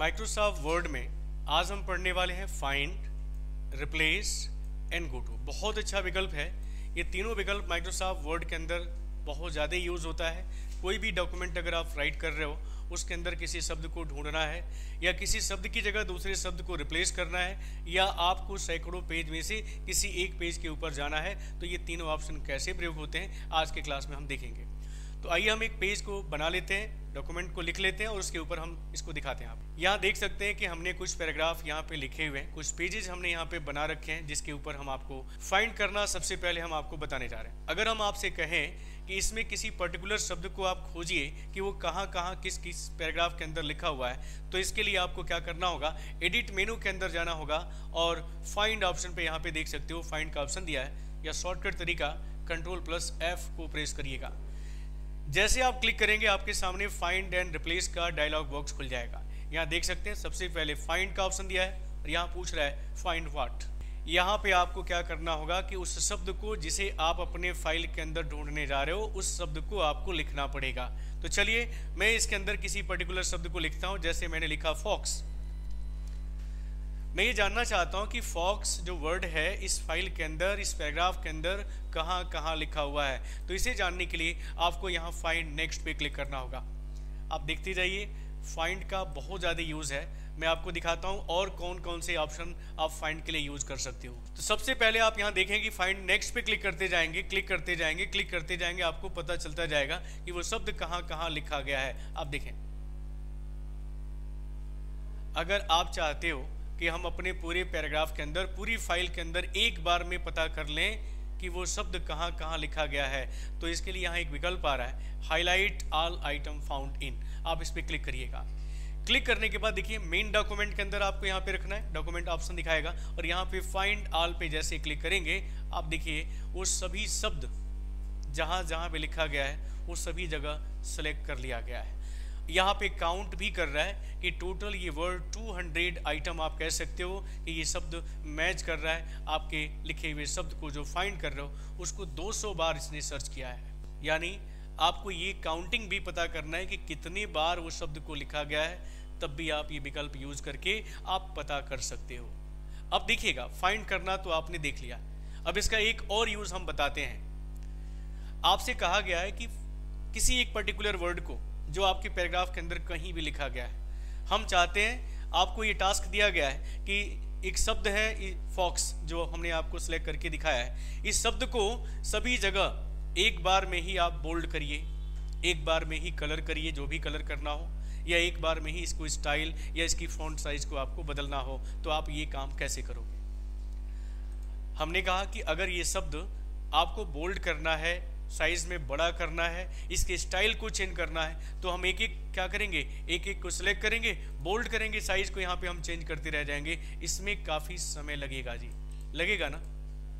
Microsoft word में आज हम पढ़ने वाले हैं find replace and go to बहुत अच्छा विकल्प है। ये तीनों विकल्प माइक्रोसॉफ्ट वर्ड के अंदर बहुत ज़्यादा यूज़ होता है। कोई भी डॉक्यूमेंट अगर आप राइट कर रहे हो, उसके अंदर किसी शब्द को ढूंढना है, या किसी शब्द की जगह दूसरे शब्द को रिप्लेस करना है, या आपको सैकड़ों पेज में से किसी एक पेज के ऊपर जाना है तो ये तीनों ऑप्शन कैसे प्रयोग होते हैं, आज के क्लास में हम देखेंगे। तो आइए हम एक पेज को बना लेते हैं डॉक्यूमेंट को लिख लेते हैं और उसके ऊपर हम इसको दिखाते हैं आप। यहाँ देख सकते हैं कि हमने कुछ पैराग्राफ यहाँ पे लिखे हुए हैं, कुछ पेजेस हमने यहाँ पे बना रखे हैं, जिसके ऊपर हम आपको फाइंड करना सबसे पहले हम आपको बताने जा रहे हैं। अगर हम आपसे कहें कि इसमें किसी पर्टिकुलर शब्द को आप खोजिए कि वो कहाँ कहाँ, किस किस पैराग्राफ के अंदर लिखा हुआ है तो इसके लिए आपको क्या करना होगा एडिट मेनू के अंदर जाना होगा और फाइंड ऑप्शन पे यहाँ पे देख सकते हो फाइंड का ऑप्शन दिया है। या शॉर्टकट तरीका कंट्रोल प्लस एफ़ को प्रेस करिएगा। जैसे आप क्लिक करेंगे, आपके सामने फाइंड एंड रिप्लेस का डायलॉग बॉक्स खुल जाएगा। यहाँ देख सकते हैं, सबसे पहले फाइंड का ऑप्शन दिया है और यहाँ पूछ रहा है फाइंड व्हाट यहाँ पे आपको क्या करना होगा कि उस शब्द को जिसे आप अपने फ़ाइल के अंदर ढूँढने जा रहे हो, उस शब्द को आपको लिखना पड़ेगा। तो चलिए, मैं इसके अंदर किसी पर्टिकुलर शब्द को लिखता हूँ, जैसे मैंने लिखा फॉक्स मैं ये जानना चाहता हूँ कि फॉक्स जो वर्ड है, इस फ़ाइल के अंदर, इस पैराग्राफ के अंदर कहाँ कहाँ लिखा हुआ है? तो इसे जानने के लिए आपको यहाँ फाइंड नेक्स्ट पे क्लिक करना होगा। आप देखते जाइए फाइंड का बहुत ज़्यादा यूज़ है। मैं आपको दिखाता हूँ और कौन कौन से ऑप्शन आप फाइंड के लिए यूज़ कर सकते हो। तो सबसे पहले आप यहाँ देखें कि फाइंड नेक्स्ट पे क्लिक करते जाएँगे क्लिक करते जाएँगे क्लिक करते जाएँगे, आपको पता चलता जाएगा कि वो शब्द कहाँ कहाँ लिखा गया है। आप देखें। अगर आप चाहते हो कि हम अपने पूरे पैराग्राफ के अंदर, पूरी फ़ाइल के अंदर एक बार में पता कर लें कि वो शब्द कहाँ कहाँ लिखा गया है। तो इसके लिए यहाँ एक विकल्प आ रहा है highlight all item found in आप इस पर क्लिक करिएगा। क्लिक करने के बाद देखिए मेन डॉक्यूमेंट के अंदर आपको यहाँ पे रखना है डॉक्यूमेंट ऑप्शन दिखाएगा और यहाँ पे फाइंड ऑल पे जैसे क्लिक करेंगे, आप देखिए, वो सभी शब्द जहाँ जहाँ पे लिखा गया है, वो सभी जगह सेलेक्ट कर लिया गया है। यहाँ पे काउंट भी कर रहा है कि टोटल ये वर्ड 200 आइटम आप कह सकते हो कि ये शब्द मैच कर रहा है आपके लिखे हुए शब्द को जो फाइंड कर रहे हो, उसको 200 बार इसने सर्च किया है। यानी आपको ये काउंटिंग भी पता करना है कि कितनी बार वो शब्द को लिखा गया है, तब भी आप ये विकल्प यूज़ करके आप पता कर सकते हो। अब देखिएगा फाइंड करना तो आपने देख लिया। अब इसका एक और यूज़ हम बताते हैं। आपसे कहा गया है कि किसी एक पर्टिकुलर वर्ड को जो आपके पैराग्राफ के अंदर कहीं भी लिखा गया है। हम चाहते हैं आपको ये टास्क दिया गया है कि एक शब्द है फॉक्स, जो हमने आपको सिलेक्ट करके दिखाया है। इस शब्द को सभी जगह एक बार में ही आप बोल्ड करिए, एक बार में ही कलर करिए, जो भी कलर करना हो, या एक बार में ही इसको स्टाइल या इसकी फॉन्ट साइज़ को आपको बदलना हो तो आप ये काम कैसे करोगे? हमने कहा कि अगर ये शब्द आपको बोल्ड करना है साइज़ में बड़ा करना है, इसके स्टाइल को चेंज करना है तो हम एक एक क्या करेंगे? एक एक को सिलेक्ट करेंगे बोल्ड करेंगे साइज़ को यहाँ पे हम चेंज करते रह जाएँगे। इसमें काफ़ी समय लगेगा जी। लगेगा ना?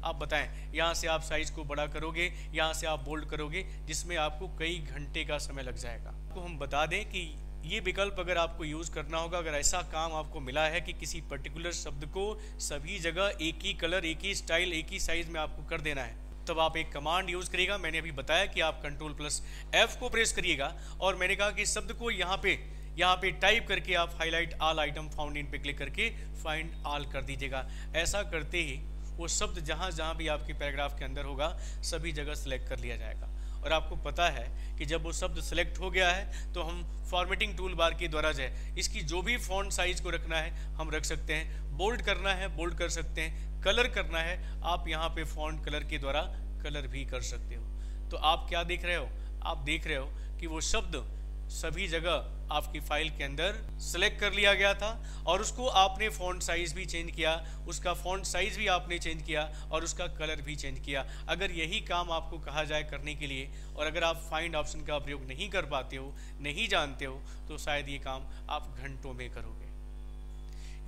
आप बताएँ, यहाँ से आप साइज़ को बड़ा करोगे, यहाँ से आप बोल्ड करोगे, जिसमें आपको कई घंटे का समय लग जाएगा। तो हम बता दें कि ये विकल्प अगर आपको यूज़ करना होगा, अगर ऐसा काम आपको मिला है कि किसी पर्टिकुलर शब्द को सभी जगह एक ही कलर एक ही स्टाइल एक ही साइज़ में आपको कर देना है तब आप एक कमांड यूज़ करिएगा। मैंने अभी बताया कि आप कंट्रोल प्लस एफ़ को प्रेस करिएगा और मैंने कहा कि शब्द को यहाँ पे यहाँ पे टाइप करके आप highlight all item found in पे क्लिक करके फाइंड आल कर दीजिएगा। ऐसा करते ही वो शब्द जहाँ जहाँ भी आपके पैराग्राफ के अंदर होगा, सभी जगह सेलेक्ट कर लिया जाएगा। और आपको पता है कि जब वो शब्द सेलेक्ट हो गया है तो हम फॉर्मेटिंग टूल बार के द्वारा जो है इसकी जो भी फॉन्ट साइज़ को रखना है, हम रख सकते हैं। बोल्ड करना है बोल्ड कर सकते हैं। कलर करना है, आप यहाँ पे फॉन्ट कलर के द्वारा कलर भी कर सकते हो। तो आप क्या देख रहे हो? आप देख रहे हो कि वो शब्द सभी जगह आपकी फ़ाइल के अंदर सेलेक्ट कर लिया गया था और उसको आपने फॉन्ट साइज़ भी चेंज किया, उसका फॉन्ट साइज़ भी आपने चेंज किया और उसका कलर भी चेंज किया। अगर यही काम आपको कहा जाए करने के लिए और अगर आप फाइंड ऑप्शन का प्रयोग नहीं कर पाते हो, नहीं जानते हो तो शायद ये काम आप घंटों में करोगे।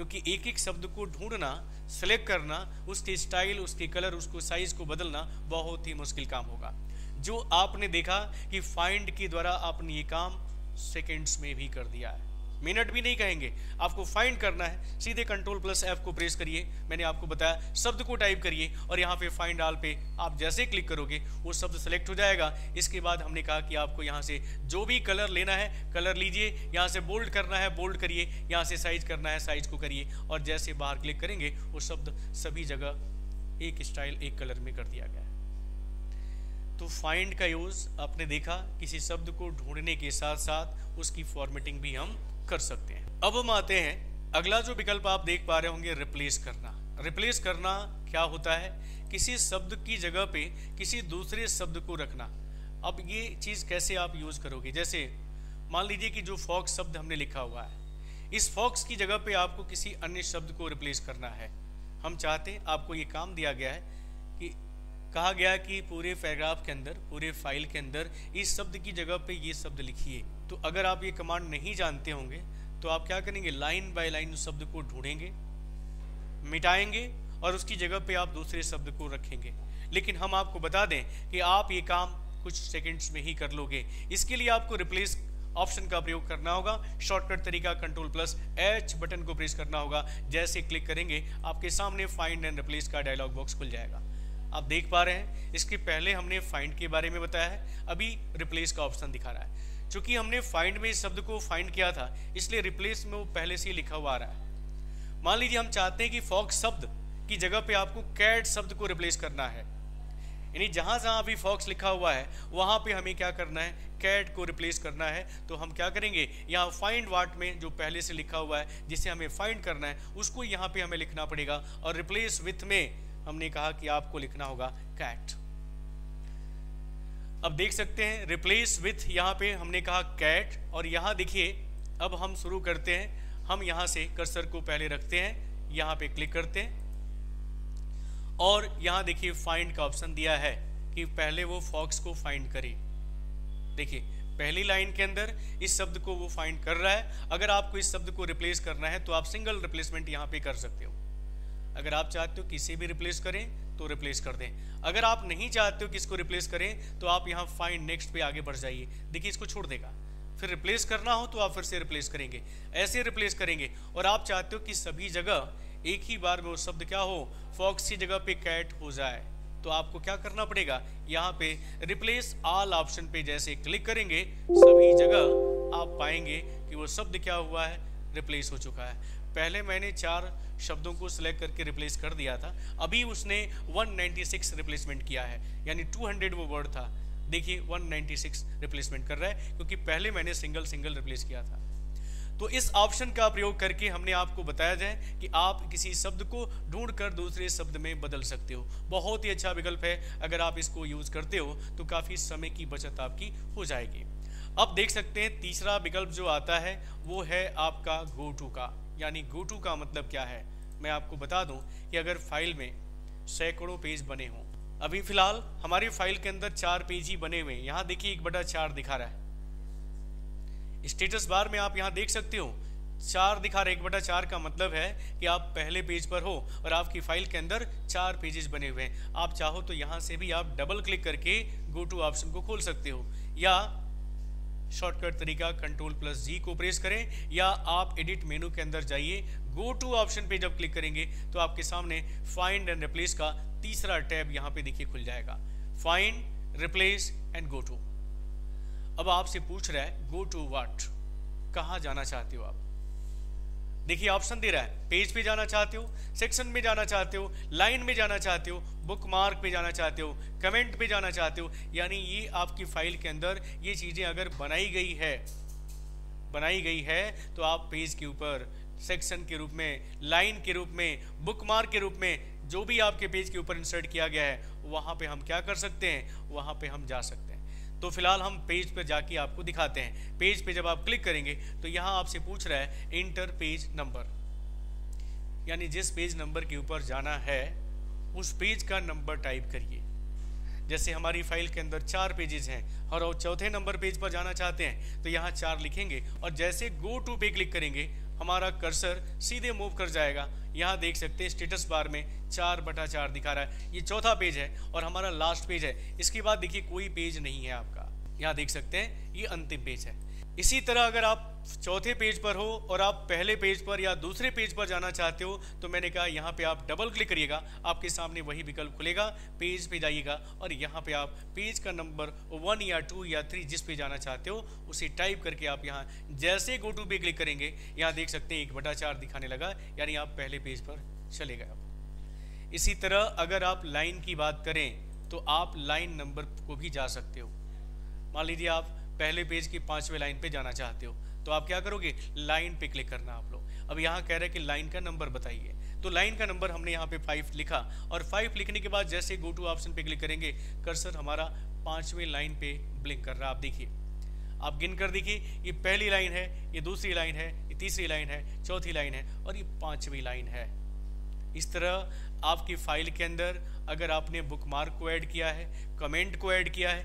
क्योंकि एक एक शब्द को ढूंढना सेलेक्ट करना, उसके स्टाइल उसके कलर उसको साइज़ को बदलना बहुत ही मुश्किल काम होगा। जो आपने देखा कि फाइंड के द्वारा आपने ये काम सेकेंड्स में भी कर दिया है। मिनट भी नहीं कहेंगे। आपको फाइंड करना है। सीधे कंट्रोल प्लस एफ़ को प्रेस करिए। मैंने आपको बताया, शब्द को टाइप करिए और यहाँ पे फाइंड आल पे आप जैसे क्लिक करोगे, वो शब्द सेलेक्ट हो जाएगा। इसके बाद हमने कहा कि आपको यहाँ से जो भी कलर लेना है कलर लीजिए। यहाँ से बोल्ड करना है बोल्ड करिए। यहाँ से साइज़ करना है साइज़ को करिए। और जैसे बाहर क्लिक करेंगे, वो शब्द सभी जगह एक स्टाइल एक कलर में कर दिया गया तो फाइंड का यूज़ आपने देखा, किसी शब्द को ढूँढने के साथ साथ उसकी फॉर्मेटिंग भी हम कर सकते हैं। अब हम आते हैं, अगला जो विकल्प आप देख पा रहे होंगे रिप्लेस करना। रिप्लेस करना क्या होता है? किसी शब्द की जगह पे किसी दूसरे शब्द को रखना। अब ये चीज़ कैसे आप यूज़ करोगे? जैसे, मान लीजिए कि जो फॉक्स शब्द हमने लिखा हुआ है, इस फॉक्स की जगह पे आपको किसी अन्य शब्द को रिप्लेस करना है। हम चाहते हैं आपको ये काम दिया गया है कहा गया कि पूरे पैराग्राफ के अंदर, पूरे फ़ाइल के अंदर, इस शब्द की जगह पे ये शब्द लिखिए। तो अगर आप ये कमांड नहीं जानते होंगे तो आप क्या करेंगे? लाइन बाय लाइन उस शब्द को ढूंढेंगे, मिटाएँगे और उसकी जगह पे आप दूसरे शब्द को रखेंगे। लेकिन हम आपको बता दें कि आप ये काम कुछ सेकंड्स में ही कर लोगे। इसके लिए आपको रिप्लेस ऑप्शन का प्रयोग करना होगा। शॉर्टकट तरीका कंट्रोल प्लस एच बटन को प्रेस करना होगा। जैसे क्लिक करेंगे, आपके सामने फाइंड एंड रिप्लेस का डायलॉग बॉक्स खुल जाएगा। आप देख पा रहे हैं। इसके पहले हमने फाइंड के बारे में बताया है। अभी रिप्लेस का ऑप्शन दिखा रहा है। चूँकि हमने फाइंड में इस शब्द को फाइंड किया था, इसलिए रिप्लेस में वो पहले से ही लिखा हुआ आ रहा है। मान लीजिए हम चाहते हैं कि फॉक्स शब्द की जगह पे आपको कैट शब्द को रिप्लेस करना है। यानी जहाँ जहाँ अभी फॉक्स लिखा हुआ है, वहाँ पे हमें क्या करना है? कैट को रिप्लेस करना है। तो हम क्या करेंगे? यहाँ फाइंड वाट में जो पहले से लिखा हुआ है, जिसे हमें फाइंड करना है, उसको यहाँ पे हमें लिखना पड़ेगा। और रिप्लेस विथ में हमने कहा कि आपको लिखना होगा कैट अब देख सकते हैं रिप्लेस विथ यहाँ पे हमने कहा कैट और यहाँ देखिए, अब हम शुरू करते हैं, हम यहाँ से कर्सर को पहले रखते हैं, यहाँ पे क्लिक करते हैं और यहाँ देखिए फाइंड का ऑप्शन दिया है कि पहले वो फॉक्स को फाइंड करे। देखिए, पहली लाइन के अंदर इस शब्द को वो फाइंड कर रहा है। अगर आपको इस शब्द को रिप्लेस करना है तो आप सिंगल रिप्लेसमेंट यहाँ पे कर सकते हो। अगर आप चाहते हो किसी भी रिप्लेस करें तो रिप्लेस कर दें। अगर आप नहीं चाहते हो कि इसको रिप्लेस करें तो आप यहाँ फाइंड नेक्स्ट पे आगे बढ़ जाइए। देखिए, इसको छोड़ देगा। फिर रिप्लेस करना हो तो आप फिर से रिप्लेस करेंगे। ऐसे रिप्लेस करेंगे। और आप चाहते हो कि सभी जगह, एक ही बार में वो शब्द क्या हो फॉक्स की जगह पे कैट हो जाए। तो आपको क्या करना पड़ेगा? यहाँ पे रिप्लेस ऑल ऑप्शन पे जैसे क्लिक करेंगे, सभी जगह आप पाएँगे कि वो शब्द क्या हुआ है रिप्लेस हो चुका है। पहले मैंने चार शब्दों को सिलेक्ट करके रिप्लेस कर दिया था। अभी उसने 196 रिप्लेसमेंट किया है। यानी 200 वो वर्ड था। देखिए 196 रिप्लेसमेंट कर रहा है, क्योंकि पहले मैंने सिंगल सिंगल रिप्लेस किया था। तो इस ऑप्शन का प्रयोग करके हमने आपको बताया जाए कि आप किसी शब्द को ढूंढ कर दूसरे शब्द में बदल सकते हो। बहुत ही अच्छा विकल्प है। अगर आप इसको यूज़ करते हो तो काफ़ी समय की बचत आपकी हो जाएगी। अब देख सकते हैं, तीसरा विकल्प जो आता है, वो है आपका गो टू का। यानी गो टू का मतलब क्या है? मैं आपको बता दूँ कि अगर फ़ाइल में सैकड़ों पेज बने हों, अभी फ़िलहाल हमारी फ़ाइल के अंदर चार पेज ही बने हुए यहाँ देखिए एक बटा चार दिखा रहा है। स्टेटस बार में आप यहाँ देख सकते हो, चार दिखा रहे एक बटा चार का मतलब है कि आप पहले पेज पर हो और आपकी फ़ाइल के अंदर चार पेजेस बने हुए हैं। आप चाहो तो यहाँ से भी आप डबल क्लिक करके गो टू ऑप्शन को खोल सकते हो। या शॉर्टकट तरीका कंट्रोल प्लस जी को प्रेस करें या आप एडिट मेनू के अंदर जाइए गो टू ऑप्शन पे जब क्लिक करेंगे तो आपके सामने फाइंड एंड रिप्लेस का तीसरा टैब यहाँ पे देखिए खुल जाएगा। Find replace and go to अब आपसे पूछ रहा है गो टू वाट कहा जाना चाहते हो आप? देखिए ऑप्शन दे रहा है। पेज पे जाना चाहते हो सेक्शन में जाना चाहते हो लाइन में जाना चाहते हो बुक मार्क पे जाना चाहते हो कमेंट पे जाना चाहते हो, यानी ये आपकी फ़ाइल के अंदर ये चीज़ें अगर बनाई गई है, बनाई गई है तो आप पेज के ऊपर सेक्शन के रूप में लाइन के रूप में बुक मार्क के रूप में, जो भी आपके पेज के ऊपर इंसर्ट किया गया है, वहाँ पे हम क्या कर सकते हैं? वहाँ पे हम जा सकते हैं। तो फ़िलहाल हम पेज पर जाके आपको दिखाते हैं। पेज पे जब आप क्लिक करेंगे तो यहाँ आपसे पूछ रहा है इंटर पेज नंबर यानी जिस पेज नंबर के ऊपर जाना है, उस पेज का नंबर टाइप करिए। जैसे हमारी फ़ाइल के अंदर चार पेजेस हैं, और चौथे नंबर पेज पर जाना चाहते हैं तो यहाँ चार लिखेंगे, और जैसे गो टू पे क्लिक करेंगे, हमारा कर्सर सीधे मूव कर जाएगा। यहाँ देख सकते हैं स्टेटस बार में चार बटा चार दिखा रहा है। ये चौथा पेज है और हमारा लास्ट पेज है। इसके बाद देखिए, कोई पेज नहीं है आपका। यहाँ देख सकते हैं, ये अंतिम पेज है। इसी तरह अगर आप चौथे पेज पर हो और आप पहले पेज पर या दूसरे पेज पर जाना चाहते हो तो मैंने कहा यहाँ पे आप डबल क्लिक करिएगा। आपके सामने वही विकल्प खुलेगा, पेज पे जाइएगा और यहाँ पे आप पेज का नंबर वन या टू या थ्री जिस पे जाना चाहते हो, उसे टाइप करके आप यहाँ जैसे गो टू पे क्लिक करेंगे, यहाँ देख सकते हैं एक बटा दिखाने लगा। यानी आप पहले पेज पर चले गए इसी तरह अगर आप लाइन की बात करें तो आप लाइन नंबर को भी जा सकते हो। मान लीजिए आप पहले पेज की पाँचवें लाइन पे जाना चाहते हो तो आप क्या करोगे? लाइन पे क्लिक करना आप लोग। अब यहाँ कह रहे हैं कि लाइन का नंबर बताइए। तो लाइन का नंबर हमने यहाँ पे फाइव लिखा, और फाइव लिखने के बाद जैसे गो टू ऑप्शन पे क्लिक करेंगे कर्सर हमारा पाँचवें लाइन पे ब्लिंक कर रहा आप देखिए, आप गिन कर देखिए, ये पहली लाइन है, ये दूसरी लाइन है, ये तीसरी लाइन है, चौथी लाइन है, और ये पांचवी लाइन है। इस तरह आपकी फ़ाइल के अंदर अगर आपने बुक मार्क को ऐड किया है कमेंट को ऐड किया है,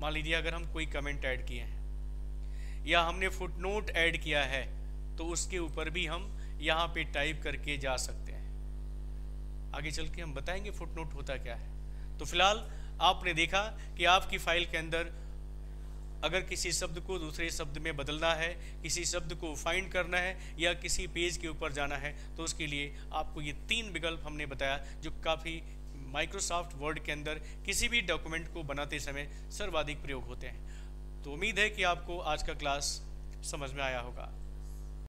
मान लीजिए अगर हम कोई कमेंट ऐड किए हैं, या हमने फुट नोट ऐड किया है तो उसके ऊपर भी हम यहाँ पे टाइप करके जा सकते हैं। आगे चल के हम बताएँगे फुट नोट होता क्या है। तो फ़िलहाल आपने देखा कि आपकी फ़ाइल के अंदर अगर किसी शब्द को दूसरे शब्द में बदलना है, किसी शब्द को फाइंड करना है, या किसी पेज के ऊपर जाना है तो उसके लिए आपको ये तीन विकल्प हमने बताया, जो काफ़ी माइक्रोसॉफ्ट वर्ड के अंदर किसी भी डॉक्यूमेंट को बनाते समय सर्वाधिक प्रयोग होते हैं। तो उम्मीद है कि आपको आज का क्लास समझ में आया होगा।